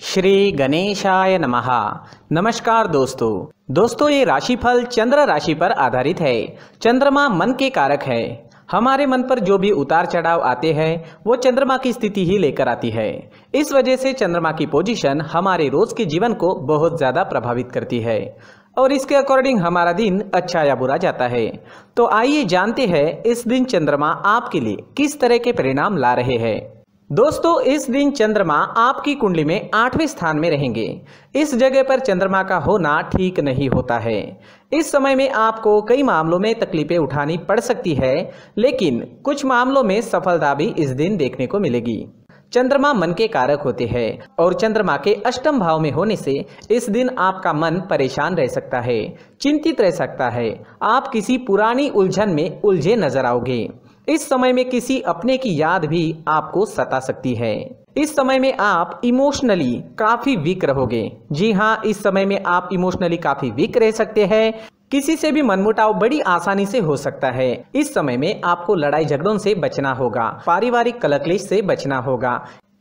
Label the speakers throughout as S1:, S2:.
S1: श्री गणेशाय नमः। नमस्कार दोस्तों। दोस्तों, ये राशिफल चंद्र राशि पर आधारित है। चंद्रमा मन के कारक है। हमारे मन पर जो भी उतार चढ़ाव आते हैं, वो चंद्रमा की स्थिति ही लेकर आती है। इस वजह से चंद्रमा की पोजीशन हमारे रोज के जीवन को बहुत ज़्यादा प्रभावित करती है। और इसके अकॉर्डिंग हमारा दिन अच्छा या बुरा जाता है। तो आइए जानते हैं इस दिन चंद्रमा आपके लिए किस तरह के परिणाम ला रहे हैं। दोस्तों, इस दिन चंद्रमा आपकी कुंडली में आठवें स्थान में रहेंगे। इस जगह पर चंद्रमा का होना ठीक नहीं होता है। इस समय में आपको कई मामलों में तकलीफें उठानी पड़ सकती है, लेकिन कुछ मामलों में सफलता भी इस दिन देखने को मिलेगी। चंद्रमा मन के कारक होते हैं और चंद्रमा के अष्टम भाव में होने से इस दिन आपका मन परेशान रह सकता है, चिंतित रह सकता है। आप किसी पुरानी उलझन में उलझे नज़र आओगे। इस समय में किसी अपने की याद भी आपको सता सकती है। इस समय में आप इमोशनली काफ़ी वीक रहोगे। जी हाँ इस समय में आप इमोशनली काफ़ी वीक रह सकते हैं। किसी से भी मनमुटाव बड़ी आसानी से हो सकता है। इस समय में आपको लड़ाई झगड़ों से बचना होगा। पारिवारिक कलकलेश से बचना होगा।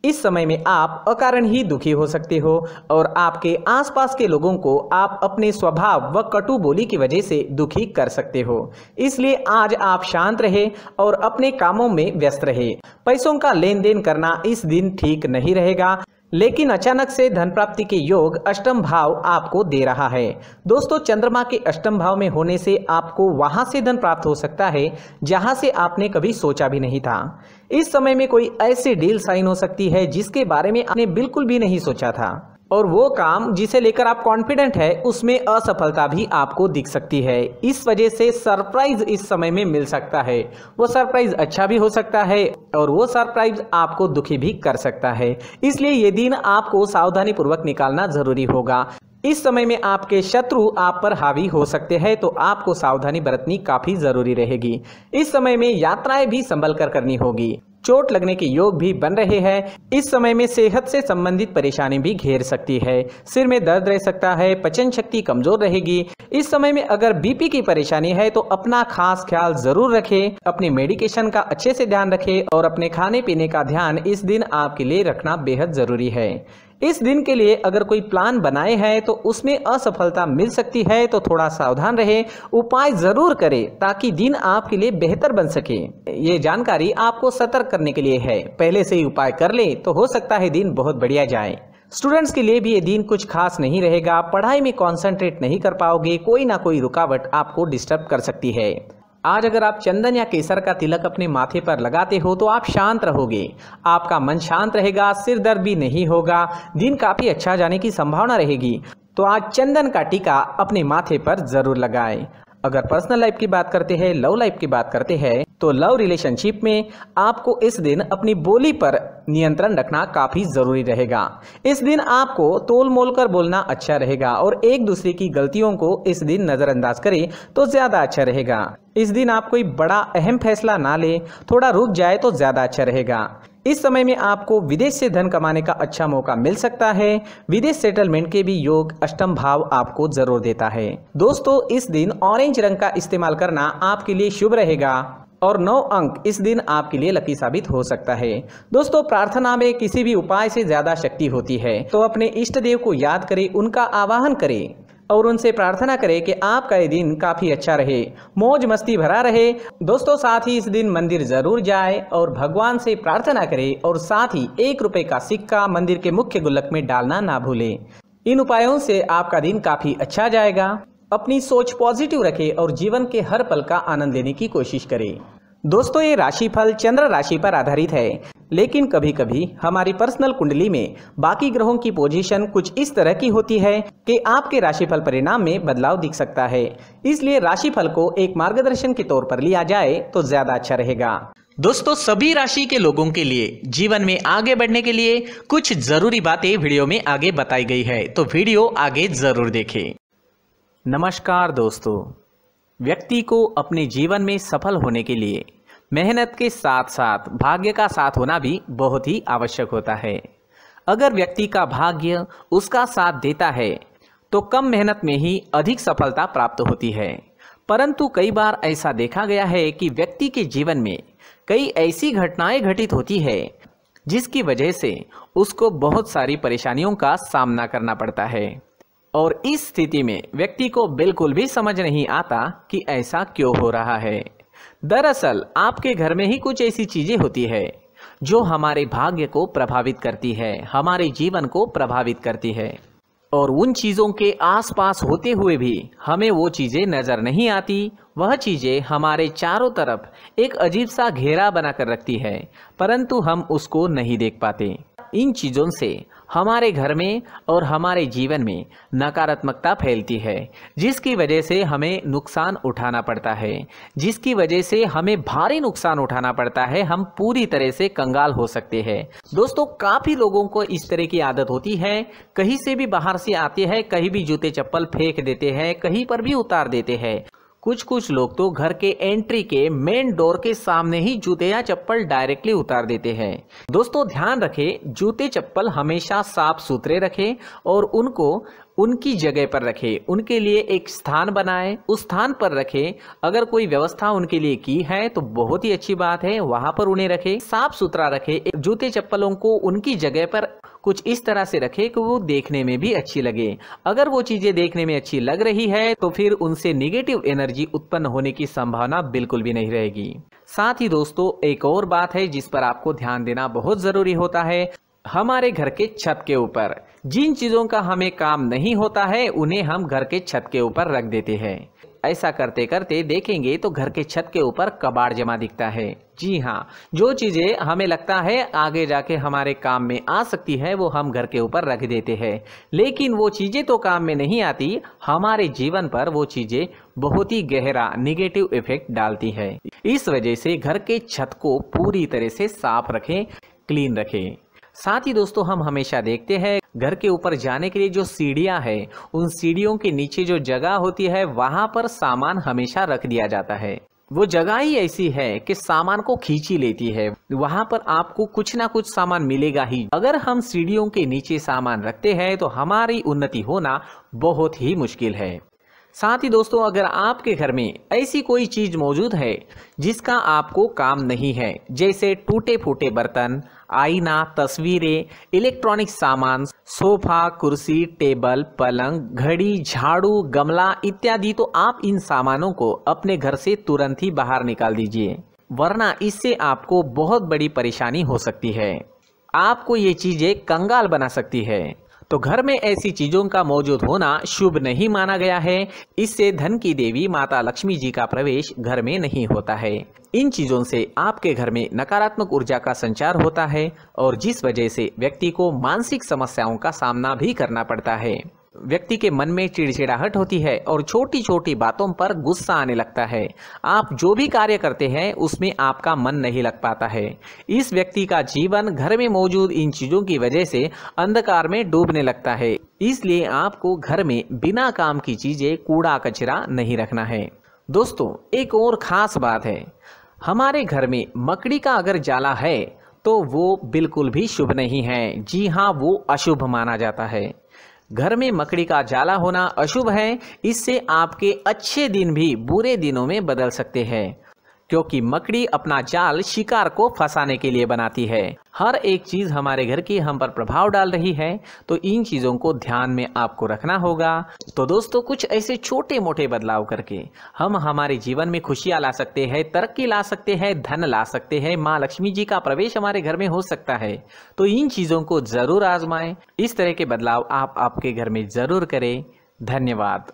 S1: इस समय में आप अकारण ही दुखी हो सकते हो और आपके आसपास के लोगों को आप अपने स्वभाव व कटु बोली की वजह से दुखी कर सकते हो। इसलिए आज आप शांत रहे और अपने कामों में व्यस्त रहे। पैसों का लेन देन करना इस दिन ठीक नहीं रहेगा। लेकिन अचानक से धन प्राप्ति के योग अष्टम भाव आपको दे रहा है। दोस्तों, चंद्रमा के अष्टम भाव में होने से आपको वहाँ से धन प्राप्त हो सकता है, जहाँ से आपने कभी सोचा भी नहीं था। इस समय में कोई ऐसी डील साइन हो सकती है जिसके बारे में आपने बिल्कुल भी नहीं सोचा था। और वो काम जिसे लेकर आप कॉन्फिडेंट है, उसमें असफलता भी आपको दिख सकती है। इस वजह से सरप्राइज़ इस समय में मिल सकता है। वो सरप्राइज़ अच्छा भी हो सकता है और वो सरप्राइज़ आपको दुखी भी कर सकता है। इसलिए ये दिन आपको सावधानी पूर्वक निकालना ज़रूरी होगा। इस समय में आपके शत्रु आप पर हावी हो सकते हैं तो आपको सावधानी बरतनी काफ़ी ज़रूरी रहेगी। इस समय में यात्राएँ भी संभल कर करनी होगी। चोट लगने के योग भी बन रहे हैं। इस समय में सेहत से संबंधित परेशानी भी घेर सकती है। सिर में दर्द रह सकता है, पचन शक्ति कमज़ोर रहेगी। इस समय में अगर बीपी की परेशानी है तो अपना खास ख्याल ज़रूर रखें। अपने मेडिकेशन का अच्छे से ध्यान रखें और अपने खाने पीने का ध्यान इस दिन आपके लिए रखना बेहद ज़रूरी है। इस दिन के लिए अगर कोई प्लान बनाए हैं तो उसमें असफलता मिल सकती है तो थोड़ा सावधान रहे। उपाय ज़रूर करें, ताकि दिन आपके लिए बेहतर बन सके। ये जानकारी आपको सतर्क करने के लिए है। पहले से ही उपाय कर ले तो हो सकता है दिन बहुत बढ़िया जाए। स्टूडेंट्स के लिए भी ये दिन कुछ खास नहीं रहेगा। पढ़ाई में कॉन्सेंट्रेट नहीं कर पाओगे। कोई ना कोई रुकावट आपको डिस्टर्ब कर सकती है। आज अगर आप चंदन या केसर का तिलक अपने माथे पर लगाते हो तो आप शांत रहोगे। आपका मन शांत रहेगा, सिर दर्द भी नहीं होगा, दिन काफ़ी अच्छा जाने की संभावना रहेगी। तो आज चंदन का टीका अपने माथे पर ज़रूर लगाएँ। अगर पर्सनल लाइफ की बात करते हैं लव लाइफ की बात करते हैं तो लव रिलेशनशिप में आपको इस दिन अपनी बोली पर नियंत्रण रखना काफ़ी ज़रूरी रहेगा। इस दिन आपको तोल मोल कर बोलना अच्छा रहेगा और एक दूसरे की गलतियों को इस दिन नजरअंदाज करें तो ज़्यादा अच्छा रहेगा। इस दिन आप कोई बड़ा अहम फैसला ना ले, थोड़ा रुक जाए तो ज़्यादा अच्छा रहेगा। इस समय में आपको विदेश से धन कमाने का अच्छा मौका मिल सकता है। विदेश सेटलमेंट के भी योग अष्टम भाव आपको ज़रूर देता है। दोस्तों, इस दिन ऑरेंज रंग का इस्तेमाल करना आपके लिए शुभ रहेगा और नौ अंक इस दिन आपके लिए लकी साबित हो सकता है। दोस्तों, प्रार्थना में किसी भी उपाय से ज़्यादा शक्ति होती है। तो अपने इष्ट देव को याद करें, उनका आवाहन करें। और उनसे प्रार्थना करें कि आपका ये दिन काफ़ी अच्छा रहे। मौज मस्ती भरा रहे। दोस्तों, साथ ही इस दिन मंदिर ज़रूर जाए और भगवान से प्रार्थना करें और साथ ही एक रुपए का सिक्का मंदिर के मुख्य गुल्लक में डालना ना भूलें। इन उपायों से आपका दिन काफ़ी अच्छा जाएगा। अपनी सोच पॉजिटिव रखें और जीवन के हर पल का आनंद लेने की कोशिश करें। दोस्तों, ये राशिफल चंद्र राशि पर आधारित है। लेकिन कभी कभी हमारी पर्सनल कुंडली में बाकी ग्रहों की पोजीशन कुछ इस तरह की होती है कि आपके राशिफल परिणाम में बदलाव दिख सकता है। इसलिए राशिफल को एक मार्गदर्शन के तौर पर लिया जाए तो ज़्यादा अच्छा रहेगा। दोस्तों, सभी राशि के लोगों के लिए, जीवन में आगे बढ़ने के लिए कुछ ज़रूरी बातें वीडियो में आगे बताई गई है तो वीडियो आगे ज़रूर देखें। नमस्कार दोस्तों। व्यक्ति को अपने जीवन में सफल होने के लिए मेहनत के साथ साथ भाग्य का साथ होना भी बहुत ही आवश्यक होता है। अगर व्यक्ति का भाग्य उसका साथ देता है तो कम मेहनत में ही अधिक सफलता प्राप्त होती है। परंतु कई बार ऐसा देखा गया है कि व्यक्ति के जीवन में कई ऐसी घटनाएँ घटित होती है, जिसकी वजह से उसको बहुत सारी परेशानियों का सामना करना पड़ता है। और इस स्थिति में व्यक्ति को बिल्कुल भी समझ नहीं आता कि ऐसा क्यों हो रहा है। दरअसल, आपके घर में ही कुछ ऐसी चीज़ें होती है, जो हमारे भाग्य को प्रभावित करती है, हमारे जीवन को प्रभावित करती है। और उन चीज़ों के आसपास होते हुए भी हमें वो चीज़ें नज़र नहीं आती, वह चीज़ें हमारे चारों तरफ़ एक अजीब सा घेरा बनाकर रखती है, परंतु हम उसको नहीं देख पाते। इन चीज़ों से हमारे घर में और हमारे जीवन में नकारात्मकता फैलती है, जिसकी वजह से हमें नुकसान उठाना पड़ता है। जिसकी वजह से हमें भारी नुकसान उठाना पड़ता है, हम पूरी तरह से कंगाल हो सकते हैं। दोस्तों, काफ़ी लोगों को इस तरह की आदत होती है। कहीं से भी बाहर से आते हैं, कहीं भी जूते चप्पल फेंक देते हैं, कहीं पर भी उतार देते हैं। कुछ कुछ लोग तो घर के एंट्री के मेन डोर के सामने ही जूते या चप्पल डायरेक्टली उतार देते हैं। दोस्तों, ध्यान रखें, जूते, चप्पल हमेशा साफ़ सुथरे रखें और उनको उनकी जगह पर रखें। उनके लिए एक स्थान बनाएँ। उस स्थान पर रखें। अगर कोई व्यवस्था उनके लिए की है तो बहुत ही अच्छी बात है। वहाँ पर उन्हें रखें। साफ़ सुथरा रखें। जूते, चप्पलों को उनकी जगह पर कुछ इस तरह से रखे कि वो देखने में भी अच्छी लगे। अगर वो चीज़ें देखने में अच्छी लग रही है तो फिर उनसे निगेटिव एनर्जी उत्पन्न होने की संभावना बिल्कुल भी नहीं रहेगी। साथ ही दोस्तों, एक और बात है जिस पर आपको ध्यान देना बहुत ज़रूरी होता है, हमारे घर के छत के ऊपर। जिन चीज़ों का हमें काम नहीं होता है, उन्हें हम घर के छत के ऊपर रख देते हैं। ऐसा करते करते देखेंगे तो घर के छत के ऊपर कबाड़ जमा दिखता है। जी हाँ जो चीज़ें हमें लगता है आगे जाके हमारे काम में आ सकती है, वो हम घर के ऊपर रख देते हैं। लेकिन वो चीज़ें तो काम में नहीं आती, हमारे जीवन पर वो चीज़ें बहुत ही गहरा निगेटिव इफ़ेक्ट डालती है। इस वजह से घर के छत को पूरी तरह से साफ़ रखें क्लीन रखें। साथ ही दोस्तों, हम हमेशा देखते हैं, घर के ऊपर जाने के लिए जो सीढ़ियाँ हैं, उन सीढ़ियों के नीचे जो जगह होती है, वहाँ पर सामान हमेशा रख दिया जाता है। वो जगह ही ऐसी है कि सामान को खींची लेती है। वहाँ पर आपको कुछ ना कुछ सामान मिलेगा ही। अगर हम सीढ़ियों के नीचे सामान रखते हैं तो हमारी उन्नति होना बहुत ही मुश्किल है। साथ ही दोस्तों, अगर आपके घर में ऐसी कोई चीज़ मौजूद है जिसका आपको काम नहीं है, जैसे टूटे फूटे बर्तन, आईना, तस्वीरें, इलेक्ट्रॉनिक सामान, सोफा, कुर्सी, टेबल, पलंग, घड़ी, झाड़ू, गमला इत्यादि तो आप इन सामानों को अपने घर से तुरंत ही बाहर निकाल दीजिए, वरना इससे आपको बहुत बड़ी परेशानी हो सकती है। आपको ये चीज़ें कंगाल बना सकती है। तो घर में ऐसी चीज़ों का मौजूद होना शुभ नहीं माना गया है। इससे धन की देवी माता लक्ष्मी जी का प्रवेश घर में नहीं होता है। इन चीज़ों से आपके घर में नकारात्मक ऊर्जा का संचार होता है और जिस वजह से व्यक्ति को मानसिक समस्याओं का सामना भी करना पड़ता है। व्यक्ति के मन में चिड़चिड़ाहट होती है और छोटी छोटी बातों पर गुस्सा आने लगता है। आप जो भी कार्य करते हैं, उसमें आपका मन नहीं लग पाता है। इस व्यक्ति का जीवन घर में मौजूद इन चीज़ों की वजह से अंधकार में डूबने लगता है। इसलिए आपको घर में बिना काम की चीज़ें कूड़ा कचरा नहीं रखना है। दोस्तों, एक और खास बात है। हमारे घर में मकड़ी का अगर जाला है तो वो बिल्कुल भी शुभ नहीं है। जी हाँ वो अशुभ माना जाता है। घर में मकड़ी का जाला होना अशुभ है। इससे आपके अच्छे दिन भी बुरे दिनों में बदल सकते हैं। क्योंकि मकड़ी अपना जाल शिकार को फंसाने के लिए बनाती है। हर एक चीज़ हमारे घर की हम पर प्रभाव डाल रही है तो इन चीज़ों को ध्यान में आपको रखना होगा। तो दोस्तों, कुछ ऐसे छोटे मोटे बदलाव करके हम हमारे जीवन में खुशियाँ ला सकते हैं, तरक्की ला सकते हैं, धन ला सकते हैं, माँ लक्ष्मी जी का प्रवेश हमारे घर में हो सकता है। तो इन चीज़ों को ज़रूर आजमाएँ। इस तरह के बदलाव आप आपके घर में ज़रूर करें। धन्यवाद।